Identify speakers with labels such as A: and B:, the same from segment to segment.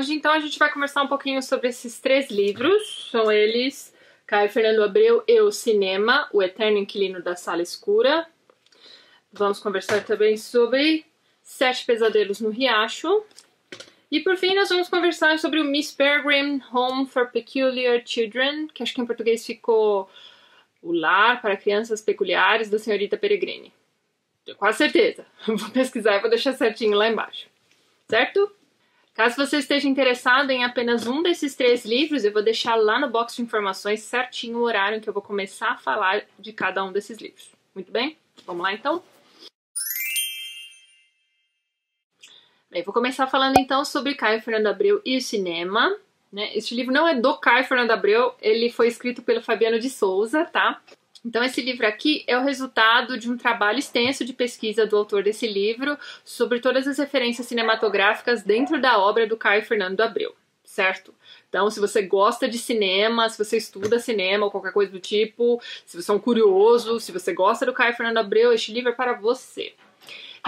A: Hoje, então, a gente vai conversar um pouquinho sobre esses três livros. São eles Caio Fernando Abreu e o Cinema, O Eterno Inquilino da Sala Escura. Vamos conversar também sobre Sete Pesadelos no Riacho. E por fim, nós vamos conversar sobre o Miss Peregrine Home for Peculiar Children, que acho que em português ficou O Lar para Crianças Peculiares da Senhorita Peregrine. Tenho quase certeza. Vou pesquisar e vou deixar certinho lá embaixo. Certo? Caso você esteja interessado em apenas um desses três livros, eu vou deixar lá no box de informações certinho o horário em que eu vou começar a falar de cada um desses livros. Muito bem? Vamos lá então? Bem, vou começar falando então sobre Caio Fernando Abreu e o cinema. Né? Este livro não é do Caio Fernando Abreu, ele foi escrito pelo Fabiano de Souza, tá? Então, esse livro aqui é o resultado de um trabalho extenso de pesquisa do autor desse livro sobre todas as referências cinematográficas dentro da obra do Caio Fernando Abreu, certo? Então, se você gosta de cinema, se você estuda cinema ou qualquer coisa do tipo, se você é um curioso, se você gosta do Caio Fernando Abreu, este livro é para você.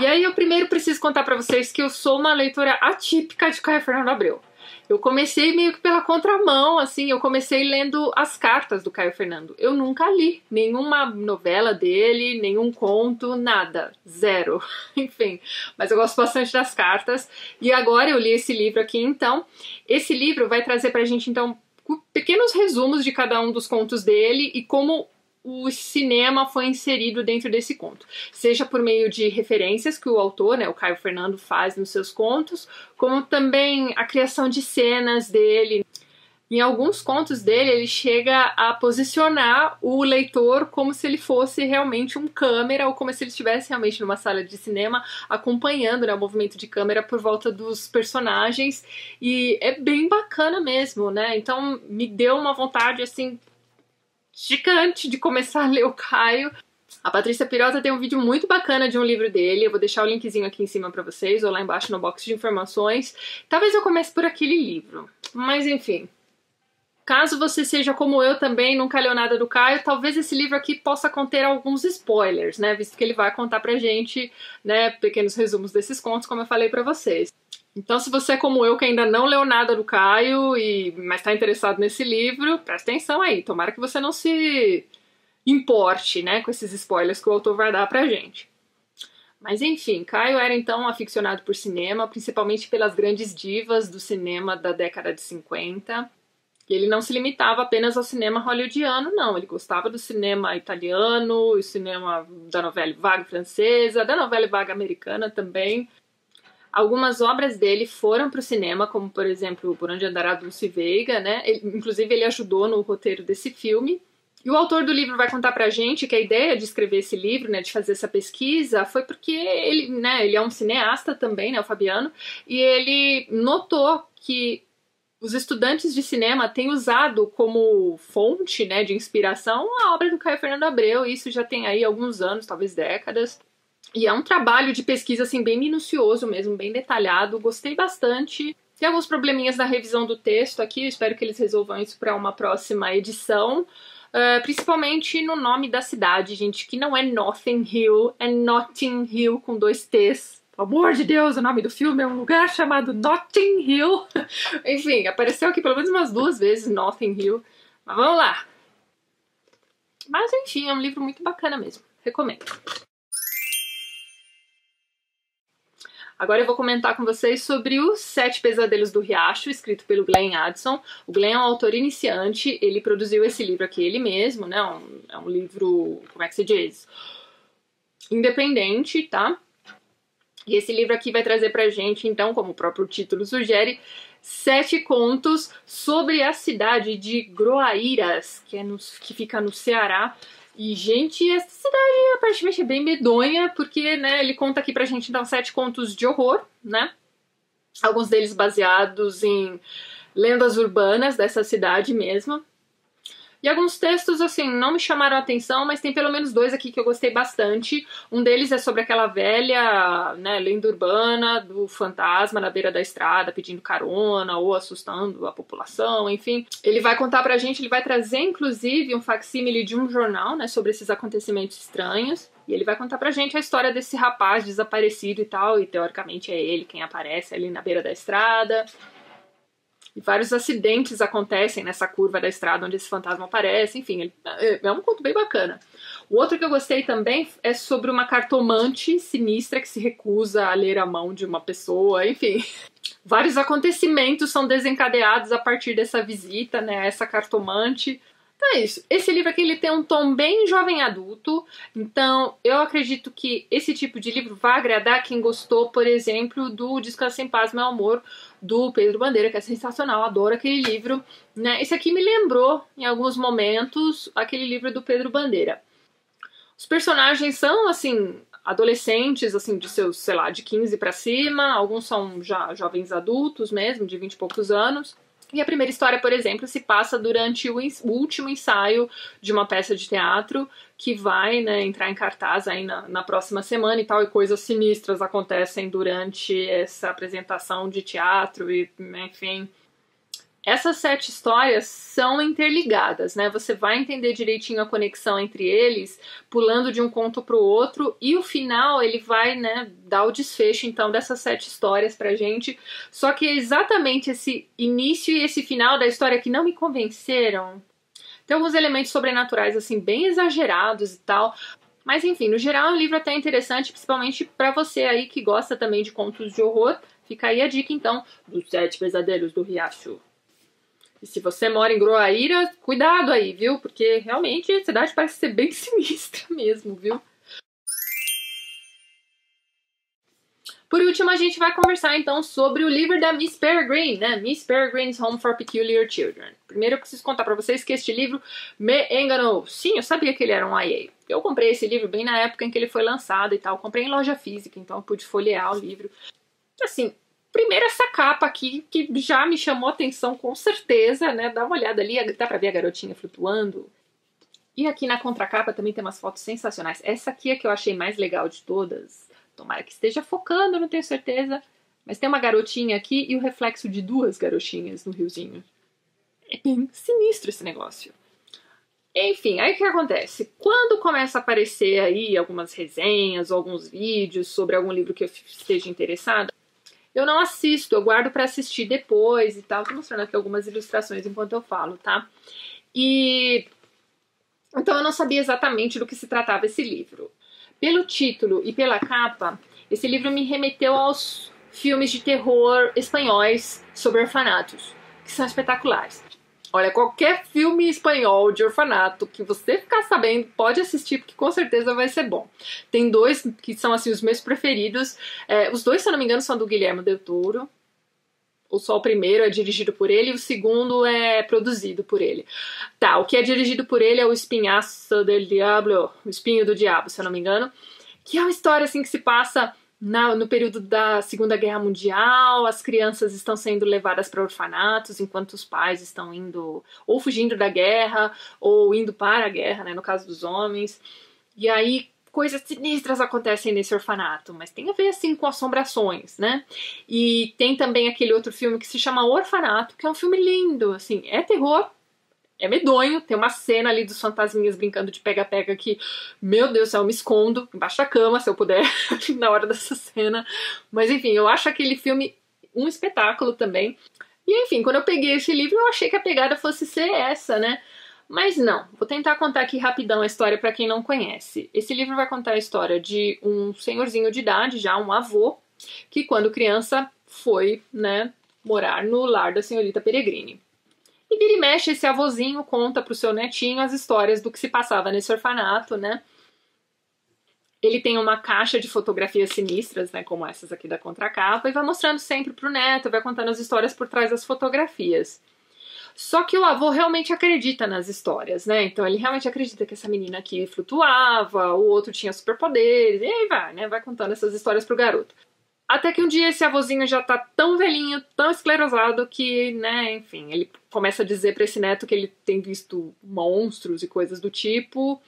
A: E aí, eu primeiro preciso contar para vocês que eu sou uma leitora atípica de Caio Fernando Abreu. Eu comecei meio que pela contramão, assim, eu comecei lendo as cartas do Caio Fernando. Eu nunca li nenhuma novela dele, nenhum conto, nada, zero. Enfim, mas eu gosto bastante das cartas. E agora eu li esse livro aqui, então. Esse livro vai trazer pra gente, então, pequenos resumos de cada um dos contos dele e como o cinema foi inserido dentro desse conto, seja por meio de referências que o autor, né, o Caio Fernando, faz nos seus contos, como também a criação de cenas dele. Em alguns contos dele, ele chega a posicionar o leitor como se ele fosse realmente um câmera ou como se ele estivesse realmente numa sala de cinema acompanhando né, o movimento de câmera por volta dos personagens e é bem bacana mesmo, né? Então me deu uma vontade assim gigante de começar a ler o Caio. A Patrícia Pirota tem um vídeo muito bacana de um livro dele. Eu vou deixar o linkzinho aqui em cima para vocês ou lá embaixo no box de informações. Talvez eu comece por aquele livro. Mas enfim. Caso você seja como eu também, nunca leu nada do Caio, talvez esse livro aqui possa conter alguns spoilers, né? Visto que ele vai contar pra gente, né, pequenos resumos desses contos, como eu falei para vocês. Então, se você é como eu, que ainda não leu nada do Caio, e mas está interessado nesse livro, presta atenção aí. Tomara que você não se importe, né, com esses spoilers que o autor vai dar pra gente. Mas enfim, Caio era então aficionado por cinema, principalmente pelas grandes divas do cinema da década de 50. E ele não se limitava apenas ao cinema hollywoodiano, não. Ele gostava do cinema italiano, o cinema da novela vaga francesa, da novela vaga americana também. Algumas obras dele foram para o cinema, como por exemplo Por Onde Andará Dulce Veiga, né? Ele, inclusive ele ajudou no roteiro desse filme. E o autor do livro vai contar pra gente que a ideia de escrever esse livro, né, de fazer essa pesquisa, foi porque ele, né, ele é um cineasta também, né, o Fabiano, e ele notou que os estudantes de cinema têm usado como fonte, né, de inspiração a obra do Caio Fernando Abreu, isso já tem aí alguns anos, talvez décadas. E é um trabalho de pesquisa assim bem minucioso mesmo, bem detalhado. Gostei bastante. Tem alguns probleminhas na revisão do texto aqui, espero que eles resolvam isso para uma próxima edição. Uh, principalmente no nome da cidade, gente, que não é Notting Hill, é Notting Hill com dois T's. Pelo amor de Deus, o nome do filme é um lugar chamado Notting Hill. Enfim, apareceu aqui pelo menos umas duas vezes Notting Hill. Mas vamos lá. Mas enfim, é um livro muito bacana mesmo. Recomendo. Agora eu vou comentar com vocês sobre os Sete Pesadelos do Riacho, escrito pelo Glenn Addison. O Glenn é um autor iniciante, ele produziu esse livro aqui ele mesmo, né? Um, é um livro, como é que se diz? Independente, tá? E esse livro aqui vai trazer pra gente, então, como o próprio título sugere, sete contos sobre a cidade de Groaíras, que, é no, que fica no Ceará, e, gente, essa cidade aparentemente é bem medonha, porque, né, ele conta aqui pra gente, então, sete contos de horror, né? Alguns deles baseados em lendas urbanas dessa cidade mesmo. E alguns textos, assim, não me chamaram a atenção, mas tem pelo menos dois aqui que eu gostei bastante. Um deles é sobre aquela velha, né, lenda urbana do fantasma na beira da estrada pedindo carona ou assustando a população, enfim. Ele vai contar pra gente, ele vai trazer, inclusive, um facsímile de um jornal, né, sobre esses acontecimentos estranhos. E ele vai contar pra gente a história desse rapaz desaparecido e tal, e teoricamente é ele quem aparece ali na beira da estrada. E vários acidentes acontecem nessa curva da estrada onde esse fantasma aparece. Enfim, é, é um conto bem bacana. O outro que eu gostei também é sobre uma cartomante sinistra que se recusa a ler a mão de uma pessoa. Enfim, vários acontecimentos são desencadeados a partir dessa visita, né? Essa cartomante. Então é isso. Esse livro aqui ele tem um tom bem jovem adulto, então eu acredito que esse tipo de livro vai agradar quem gostou, por exemplo, do Descansa em Paz, Meu Amor, do Pedro Bandeira, que é sensacional, adoro aquele livro. Né? Esse aqui me lembrou, em alguns momentos, aquele livro do Pedro Bandeira. Os personagens são, assim, adolescentes, assim, de seus, sei lá, de 15 para cima, alguns são já jovens adultos mesmo, de 20 e poucos anos. E a primeira história, por exemplo, se passa durante o, o último ensaio de uma peça de teatro que vai né, entrar em cartaz aí na, na, próxima semana e tal, e coisas sinistras acontecem durante essa apresentação de teatro, e enfim, essas sete histórias são interligadas, né? Você vai entender direitinho a conexão entre eles, pulando de um conto para o outro, e o final ele vai, né, dar o desfecho então dessas sete histórias pra gente. Só que é exatamente esse início e esse final da história que não me convenceram. Tem alguns elementos sobrenaturais assim bem exagerados e tal, mas enfim, no geral é um livro até interessante, principalmente para você aí que gosta também de contos de horror. Fica aí a dica então dos Sete Pesadelos do Riacho. E se você mora em Groaíra, cuidado aí, viu? Porque realmente a cidade parece ser bem sinistra mesmo, viu? Por último, a gente vai conversar então sobre o livro da Miss Peregrine, né? Miss Peregrine's Home for Peculiar Children. Primeiro eu preciso contar para vocês que este livro me enganou. Sim, eu sabia que ele era um IA. Eu comprei esse livro bem na época em que ele foi lançado e tal. Eu comprei em loja física, então eu pude folhear o livro. Assim, Primeiro, essa capa aqui, que já me chamou atenção com certeza, né? Dá uma olhada ali, dá pra ver a garotinha flutuando. E aqui na contracapa também tem umas fotos sensacionais. Essa aqui é que eu achei mais legal de todas. Tomara que esteja focando, não tenho certeza. Mas tem uma garotinha aqui e o reflexo de duas garotinhas no riozinho. É bem sinistro esse negócio. Enfim, aí o que acontece? Quando começa a aparecer aí algumas resenhas ou alguns vídeos sobre algum livro que eu esteja interessado, eu não assisto, eu guardo para assistir depois e tal. Tô mostrando aqui algumas ilustrações enquanto eu falo, tá? E então eu não sabia exatamente do que se tratava esse livro. Pelo título e pela capa, esse livro me remeteu aos filmes de terror espanhóis sobre orfanatos, que são espetaculares. Olha, qualquer filme espanhol de orfanato que você ficar sabendo, pode assistir, porque com certeza vai ser bom. Tem dois que são, assim, os meus preferidos. É, os dois, se eu não me engano, são do Guilherme Del Toro. O só o primeiro é dirigido por ele e o segundo é produzido por ele. Tá, o que é dirigido por ele é o Espinhaço del Diablo, o Espinho do Diabo, se eu não me engano, que é uma história assim que se passa na, no período da Segunda Guerra Mundial, as crianças estão sendo levadas para orfanatos enquanto os pais estão indo ou fugindo da guerra ou indo para a guerra, né, no caso dos homens. E aí coisas sinistras acontecem nesse orfanato, mas tem a ver assim com assombrações, né? E tem também aquele outro filme que se chama Orfanato, que é um filme lindo, assim, é terror, é medonho. Tem uma cena ali dos fantasminhas brincando de pega-pega que, meu Deus do céu, eu me escondo embaixo da cama, se eu puder, na hora dessa cena. Mas enfim, eu acho aquele filme um espetáculo também. E enfim, quando eu peguei esse livro, eu achei que a pegada fosse ser essa, né? Mas não, vou tentar contar aqui rapidão a história para quem não conhece. Esse livro vai contar a história de um senhorzinho de idade, já um avô, que quando criança foi, né, morar no lar da senhorita Peregrine. E vira e mexe, esse avôzinho conta pro seu netinho as histórias do que se passava nesse orfanato, né? Ele tem uma caixa de fotografias sinistras, né, como essas aqui da contracapa, e vai mostrando sempre pro neto, vai contando as histórias por trás das fotografias. Só que o avô realmente acredita nas histórias, né? Então ele realmente acredita que essa menina aqui flutuava, o outro tinha superpoderes, e aí vai, né? Vai contando essas histórias pro garoto. Até que um dia esse avôzinho já tá tão velhinho, tão esclerosado que, né, enfim, ele começa a dizer para esse neto que ele tem visto monstros e coisas do tipo.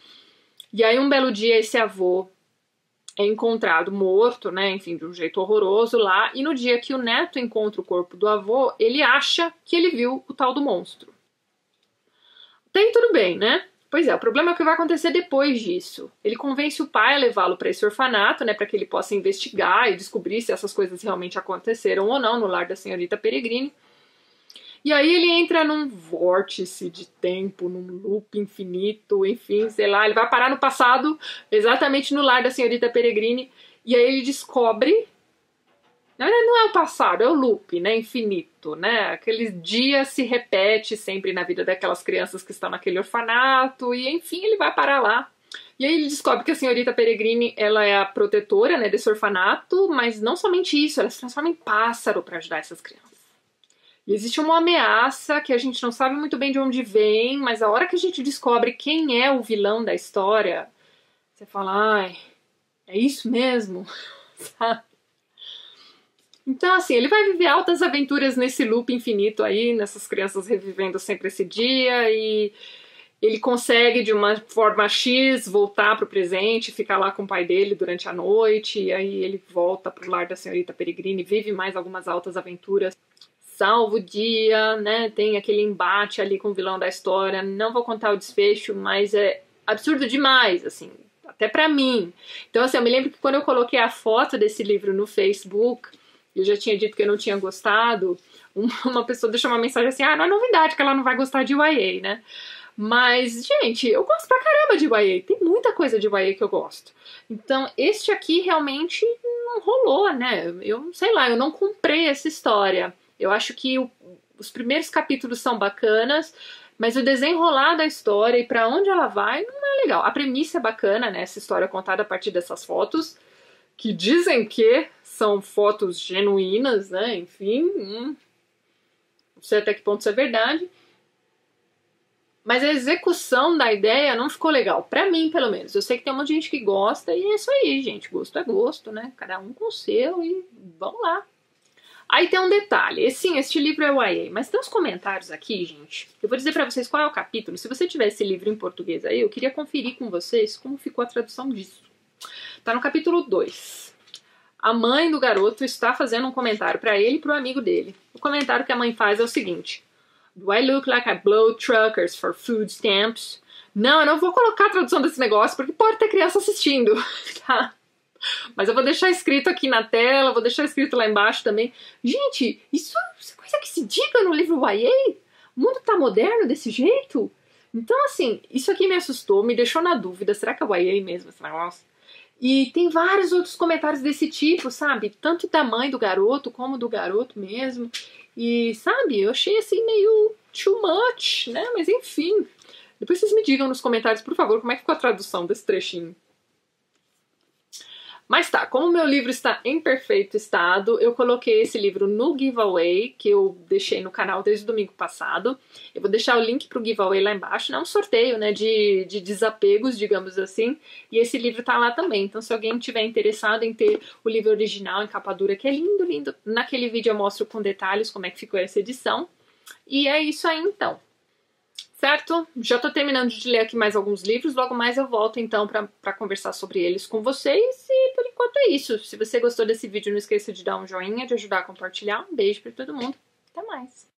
A: E aí um belo dia esse avô é encontrado morto, né, enfim, de um jeito horroroso lá, e no dia que o neto encontra o corpo do avô, ele acha que ele viu o tal do monstro. Tem tudo bem, né? Pois é, o problema é o que vai acontecer depois disso. Ele convence o pai a levá-lo para esse orfanato, né, para que ele possa investigar e descobrir se essas coisas realmente aconteceram ou não no lar da senhorita Peregrine. E aí ele entra num vórtice de tempo, num loop infinito, enfim, sei lá, ele vai parar no passado, exatamente no lar da senhorita Peregrine, e aí ele descobre na verdade, não é o passado, é o loop, né? Infinito, né? Aquele dia se repete sempre na vida daquelas crianças que estão naquele orfanato, e enfim, ele vai parar lá. E aí ele descobre que a senhorita Peregrine, ela é a protetora, né, desse orfanato, mas não somente isso, ela se transforma em pássaro para ajudar essas crianças. E existe uma ameaça que a gente não sabe muito bem de onde vem, mas a hora que a gente descobre quem é o vilão da história, você fala, ai, é isso mesmo, sabe? Então, assim, ele vai viver altas aventuras nesse loop infinito aí, nessas crianças revivendo sempre esse dia e ele consegue de uma forma X voltar para o presente, ficar lá com o pai dele durante a noite, e aí ele volta para o lar da senhorita Peregrine, vive mais algumas altas aventuras, salva o dia, né? Tem aquele embate ali com o vilão da história. Não vou contar o desfecho, mas é absurdo demais, assim, até para mim. Então, assim, eu me lembro que quando eu coloquei a foto desse livro no Facebook, eu já tinha dito que eu não tinha gostado, uma pessoa deixou uma mensagem assim: ah, não é novidade que ela não vai gostar de YA, né? Mas, gente, eu gosto pra caramba de YA. Tem muita coisa de YA que eu gosto. Então, este aqui realmente não rolou, né? Eu sei lá, eu não comprei essa história. Eu acho que o, os primeiros capítulos são bacanas, mas o desenrolar da história e para onde ela vai não é legal. A premissa é bacana, né? Essa história contada a partir dessas fotos, que dizem que são fotos genuínas, né? Enfim, hum, não sei até que ponto isso é verdade. Mas a execução da ideia não ficou legal. Pra mim, pelo menos. Eu sei que tem um monte de gente que gosta e é isso aí, gente. Gosto é gosto, né? Cada um com o seu e vamos lá. Aí tem um detalhe. Sim, este livro é YA, mas tem uns comentários aqui, gente. Eu vou dizer para vocês qual é o capítulo. Se você tiver esse livro em português aí, eu queria conferir com vocês como ficou a tradução disso. Tá no capítulo 2. A mãe do garoto está fazendo um comentário para ele e pro amigo dele. O comentário que a mãe faz é o seguinte: Do I look like I blow truckers for food stamps? Não, eu não vou colocar a tradução desse negócio porque pode ter criança assistindo, tá? Mas eu vou deixar escrito aqui na tela, vou deixar escrito lá embaixo também. Gente, isso é coisa que se diga no livro YA? O mundo tá moderno desse jeito? Então, assim, isso aqui me assustou, me deixou na dúvida. Será que é YA mesmo esse negócio? E tem vários outros comentários desse tipo, sabe? Tanto da mãe do garoto como do garoto mesmo. E, sabe, eu achei assim meio too much, né? Mas enfim. Depois vocês me digam nos comentários, por favor, como é que ficou a tradução desse trechinho. Mas tá, como meu livro está em perfeito estado, eu coloquei esse livro no giveaway que eu deixei no canal desde o domingo passado. Eu vou deixar o link pro giveaway lá embaixo, é um sorteio, né, de, de desapegos, digamos assim. E esse livro tá lá também, então se alguém tiver interessado em ter o livro original em capa dura, que é lindo, lindo, naquele vídeo eu mostro com detalhes como é que ficou essa edição. E é isso aí então certo? Já estou terminando de ler aqui mais alguns livros, logo mais eu volto então para conversar sobre eles com vocês. E por enquanto é isso. Se você gostou desse vídeo, não esqueça de dar um joinha, de ajudar a compartilhar. Um beijo para todo mundo. Até mais.